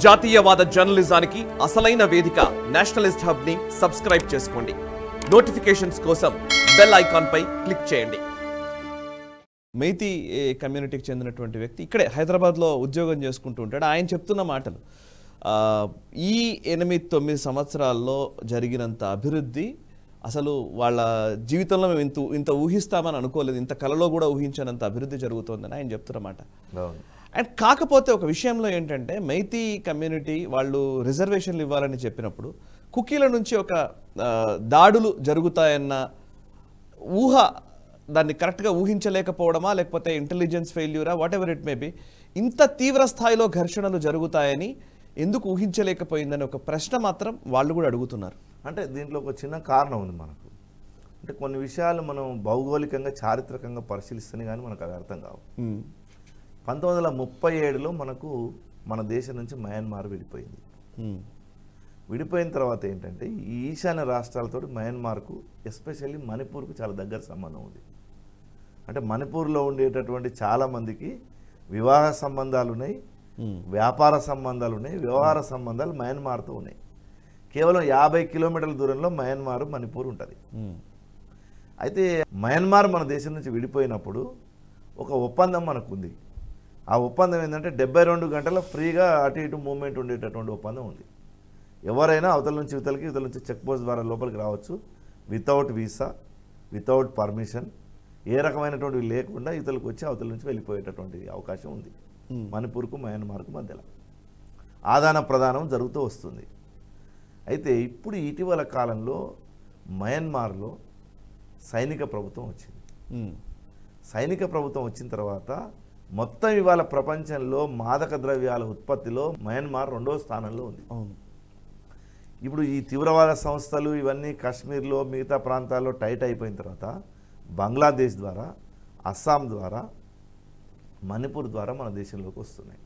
జాతీయవాద జర్నలిజానికి అసలైన వేదిక నేషనలిస్ట్ హబ్ని సబ్స్క్రైబ్ చేసుకోండి. నోటిఫికేషన్స్ కోసం బెల్ ఐకాన్ పై క్లిక్ చేయండి. మైతి ఏ, కమ్యూనిటీకి చెందినటువంటి వ్యక్తి ఇక్కడే హైదరాబాద్లో ఉద్యోగం చేసుకుంటూ ఉంటాడు. ఆయన చెప్తున్న మాటలు ఆ, ఈ ఎనిమిది తొమ్మిది సంవత్సరాల్లో జరిగినంత అభివృద్ధి అసలు వాళ్ళ జీవితంలో మేము ఇంత ఇంత ఊహిస్తామని అనుకోలేదు. ఇంత కలలో కూడా ఊహించనంత అభివృద్ధి జరుగుతోందని ఆయన చెప్తున్నమాట అండ్ కాకపోతే ఒక విషయంలో ఏంటంటే మైతీ కమ్యూనిటీ వాళ్ళు రిజర్వేషన్లు ఇవ్వాలని చెప్పినప్పుడు కుకీల నుంచి ఒక దాడులు జరుగుతాయన్న ఊహ దాన్ని కరెక్ట్గా ఊహించలేకపోవడమా లేకపోతే ఇంటెలిజెన్స్ ఫెయిల్యూరా whatever it may be ఇంత తీవ్ర స్థాయిలో ఘర్షణలు జరుగుతాయని ఎందుకు ఊహించలేకపోయిందని ఒక ప్రశ్న మాత్రం వాళ్ళు కూడా అడుగుతున్నారు. అంటే దీంట్లో ఒక చిన్న కారణం ఉంది మనకు. అంటే కొన్ని విషయాలు మనం భౌగోళికంగా చారిత్రకంగా పరిశీలిస్తేనే కానీ మనకు అది అర్థం కావు. పంతొమ్మిది వందల ముప్పై ఏడులో మనకు మన దేశం నుంచి మయన్మార్ విడిపోయింది. విడిపోయిన తర్వాత ఏంటంటే ఈ ఈశాన్య రాష్ట్రాలతో మయన్మార్కు ఎస్పెషల్లీ మణిపూర్కు చాలా దగ్గర సంబంధం ఉంది అంటే మణిపూర్లో ఉండేటటువంటి చాలామందికి వివాహ సంబంధాలు ఉన్నాయి. వ్యాపార సంబంధాలు ఉన్నాయి వ్యవహార సంబంధాలు మయన్మార్తో ఉన్నాయి కేవలం యాభై కిలోమీటర్ల దూరంలో మయన్మార్ మణిపూర్ ఉంటుంది. అయితే మయన్మార్ మన దేశం నుంచి విడిపోయినప్పుడు ఒక ఒప్పందం మనకు ఉంది ఆ ఒప్పందం ఏంటంటే డెబ్బై రెండు గంటల ఫ్రీగా అటు ఇటు మూవ్మెంట్ ఉండేటటువంటి ఒప్పందం ఉంది. ఎవరైనా అవతల నుంచి ఇవతలకి ఇవతల నుంచి చెక్ పోస్ట్ ద్వారా లోపలికి రావచ్చు. వితౌట్ వీసా వితౌట్ పర్మిషన్ ఏ రకమైనటువంటివి లేకుండా ఇతరులకు వచ్చి అవతల నుంచి వెళ్ళిపోయేటటువంటి అవకాశం ఉంది. మ్మ్. మణిపూర్కు మయన్మార్కు మధ్యలో. ఆదాన ప్రదానం జరుగుతూ వస్తుంది. అయితే ఇప్పుడు ఇటీవల కాలంలో మయన్మార్లో సైనిక ప్రభుత్వం వచ్చింది. మ్మ్. సైనిక ప్రభుత్వం వచ్చిన తర్వాత మొత్తం ఇవాళ ప్రపంచంలో మాదక ద్రవ్యాల ఉత్పత్తిలో మయన్మార్ రెండో స్థానంలో ఉంది. ఇప్పుడు ఈ తీవ్రవాద సంస్థలు ఇవన్నీ కాశ్మీర్లో మిగతా ప్రాంతాల్లో టైట్ అయిపోయిన తర్వాత బంగ్లాదేశ్ ద్వారా అస్సాం ద్వారా మణిపూర్ ద్వారా మన దేశంలోకి వస్తున్నాయి.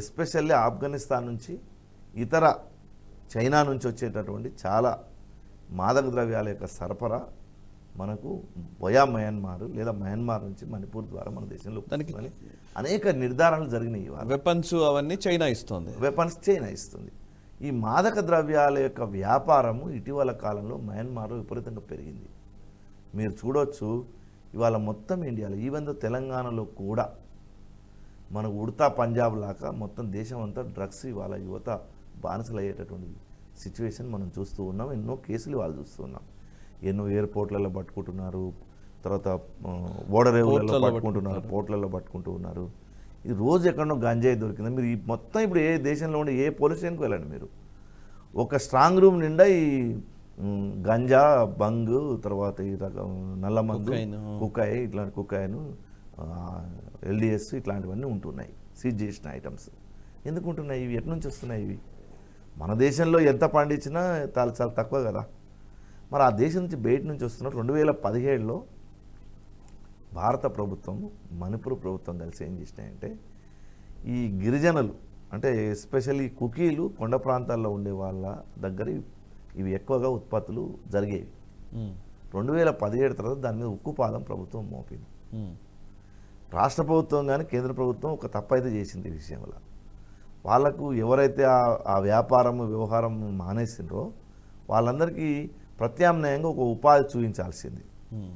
ఎస్పెషల్లీ ఆఫ్ఘనిస్తాన్ నుంచి ఇతర చైనా నుంచి వచ్చేటటువంటి చాలా మాదక ద్రవ్యాల యొక్క సరఫరా మనకు బొయా మయన్మార్ లేదా మయన్మార్ నుంచి మణిపూర్ ద్వారా మన దేశంలో దానికి- అనేక నిర్ధారణలు జరిగినాయి వెపన్స్ అవన్నీ చైనా ఇస్తోంది. వెపన్స్ చైనా ఇస్తుంది. ఈ మాదక ద్రవ్యాల యొక్క వ్యాపారము ఇటీవల కాలంలో మయన్మార్లో విపరీతంగా పెరిగింది. మీరు చూడొచ్చు ఇవాళ మొత్తం ఇండియాలో ఈవెన్ దో తెలంగాణలో కూడా మన ఉడతా పంజాబ్ లాగా మొత్తం దేశం అంతా డ్రగ్స్ ఇవాళ యువత బానిసలు అయ్యేటటువంటి సిచ్యువేషన్ మనం చూస్తూ ఉన్నాం. ఎన్నో కేసులు వాళ్ళు చూస్తూ ఉన్నాం. ఎన్నో ఎయిర్పోర్ట్లలో పట్టుకుంటున్నారు. తర్వాత ఓడరేవులలో పోర్ట్లలో పట్టుకుంటున్నారు పోర్ట్లలో పట్టుకుంటూ ఉన్నారు. ఇది రోజు ఎక్కడో గంజాయి దొరికింది. మీరు ఈ మొత్తం ఇప్పుడు ఏ దేశంలో ఉండే ఏ పోలీస్ స్టేషన్కి వెళ్ళండి మీరు. ఒక స్ట్రాంగ్ రూమ్ నిండా ఈ గంజా బంగ్ తర్వాత ఈ రకం నల్ల మందు కుకైన్. కుకాయి ఇట్లాంటి కుకాయను ఎల్డిఎస్ ఇట్లాంటివన్నీ ఉంటున్నాయి. సీజ్ చేసిన ఐటమ్స్. ఎందుకు ఉంటున్నాయి? ఇవి ఎటు నుంచి వస్తున్నాయి ఇవి? మన దేశంలో ఎంత పండించినా చాలా చాలా తక్కువ కదా. మరి ఆ దేశం నుంచి బయట నుంచి వస్తున్నారు రెండు వేల పదిహేడులో భారత ప్రభుత్వం మణిపూర్ ప్రభుత్వం కలిసి ఏం చేసినాయంటే ఈ గిరిజనులు అంటే ఎస్పెషల్లీ కుకీలు కొండ ప్రాంతాల్లో ఉండే వాళ్ళ దగ్గర ఇవి- ఎక్కువగా ఉత్పత్తులు జరిగేవి. రెండు వేల పదిహేడు తర్వాత దాని మీద ఉక్కుపాదం ప్రభుత్వం మోపింది. రాష్ట్ర ప్రభుత్వం కానీ కేంద్ర ప్రభుత్వం ఒక తప్పు అయితే చేసింది ఈ విషయంలో వాళ్ళకు ఎవరైతే ఆ ఆ వ్యాపారం వ్యవహారం మానేసిండ్రో వాళ్ళందరికీ ప్రత్యామ్నాయంగా ఒక ఉపాధి చూపించాల్సింది. మ్మ్.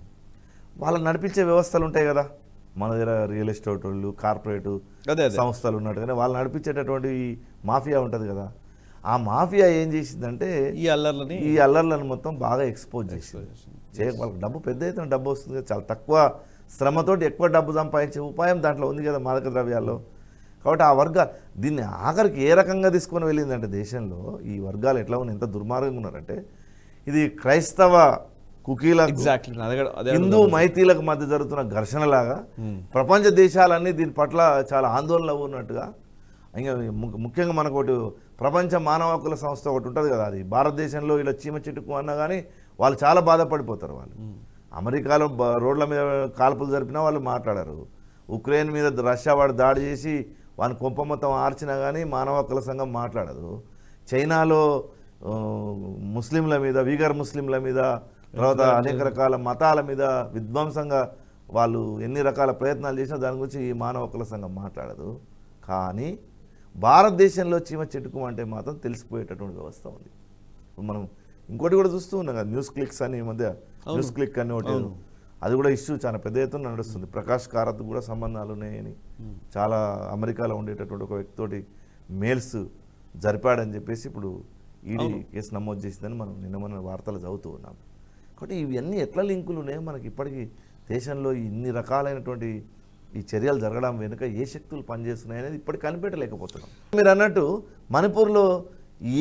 వాళ్ళు నడిపించే వ్యవస్థలు ఉంటాయి కదా. మన దగ్గర రియల్ ఎస్టేట్ వాళ్ళు కార్పొరేట్ సంస్థలు ఉన్నట్టుగానే వాళ్ళు నడిపించేటటువంటి మాఫియా ఉంటుంది కదా. ఆ మాఫియా ఏం చేసిందంటే ఈ అల్లర్లని ఈ అల్లర్లను మొత్తం బాగా ఎక్స్పోజ్ చేసింది. వాళ్ళకి డబ్బు పెద్ద ఎత్తున డబ్బు వస్తుంది కదా. చాలా తక్కువ శ్రమతోటి ఎక్కువ డబ్బు సంపాదించే ఉపాయం దాంట్లో ఉంది కదా మాదక ద్రవ్యాల్లో. కాబట్టి ఆ వర్గ దీన్ని ఆఖరికి ఏ రకంగా తీసుకొని వెళ్ళిందంటే దేశంలో ఈ వర్గాలు ఎట్లా ఉన్నాయి ఎంత దుర్మార్గంగా ఉన్నారంటే ఇది క్రైస్తవ కుకీల హిందూ మైతీలకు మధ్య జరుగుతున్న ఘర్షణలాగా ప్రపంచ దేశాలన్నీ దీని పట్ల చాలా ఆందోళన ఉన్నట్టుగా ఇంకా ముఖ్యంగా మనకు ఒకటి ప్రపంచ మానవ హక్కుల సంస్థ ఒకటి ఉంటుంది కదా అది. భారతదేశంలో ఇలా చీమ చిటుకు అన్నా కానీ వాళ్ళు చాలా బాధపడిపోతారు వాళ్ళు. అమెరికాలో బ- రోడ్ల మీద కాల్పులు జరిపినా వాళ్ళు మాట్లాడారు. ఉక్రెయిన్ మీద రష్యా వాడు దాడి చేసి వాని కొంప మొత్తం ఆర్చినా కానీ మానవ హక్కుల సంఘం మాట్లాడదు. చైనాలో ముస్లింల మీద వీగర్ ముస్లింల మీద తర్వాత అనేక రకాల మతాల మీద విధ్వంసంగా వాళ్ళు ఎన్ని రకాల ప్రయత్నాలు చేసినా దాని గురించి ఈ మానవ హక్కుల సంఘం మాట్లాడదు. కానీ భారతదేశంలో చీమ చెట్టుకు అంటే మాత్రం తెలిసిపోయేటటువంటి వ్యవస్థ ఉంది. మనం ఇంకోటి కూడా చూస్తూ ఉన్నాం కదా న్యూస్ క్లిక్స్ అని ఈ మధ్య న్యూస్ క్లిక్ అని ఒకటి అది కూడా ఇష్యూ చాలా పెద్ద ఎత్తున నడుస్తుంది. ప్రకాష్ కారత్ కూడా సంబంధాలు ఉన్నాయని చాలా అమెరికాలో ఉండేటటువంటి ఒక వ్యక్తితోటి మెయిల్స్ జరిపాడని చెప్పేసి ఇప్పుడు ఈడీ కేసు నమోదు చేసిందని మనం నిన్న మన వార్తలు చదువుతూ ఉన్నాం. కాబట్టి ఇవన్నీ ఎట్లా లింకులు ఉన్నాయో మనకి ఇప్పటికీ దేశంలో ఇన్ని రకాలైనటువంటి ఈ చర్యలు జరగడం వెనుక ఏ శక్తులు పనిచేస్తున్నాయి అనేది ఇప్పటికి కనిపెట్టలేకపోతున్నాం. మీరు అన్నట్టు మణిపూర్లో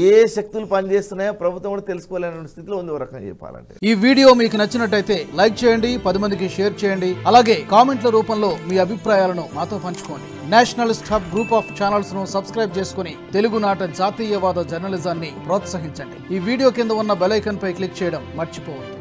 ఏ శక్తులు పనిచేస్తున్నాయో ప్రభుత్వం కూడా తెలుసుకోలేని స్థితిలో ఉంది ఒక రకంగా చెప్పాలంటే. ఈ వీడియో మీకు నచ్చినట్టయితే లైక్ చేయండి పది మందికి షేర్ చేయండి అలాగే కామెంట్ల రూపంలో మీ అభిప్రాయాలను మాతో పంచుకోండి. నేషనలిస్ట్ హబ్ గ్రూప్ ఆఫ్ ఛానల్స్ను సబ్స్క్రైబ్ చేసుకుని తెలుగునాట జాతీయవాద జర్నలిజాన్ని ప్రోత్సహించండి. ఈ వీడియో కింద ఉన్న బెలైకన్ పై క్లిక్ చేయడం మర్చిపోవద్దు.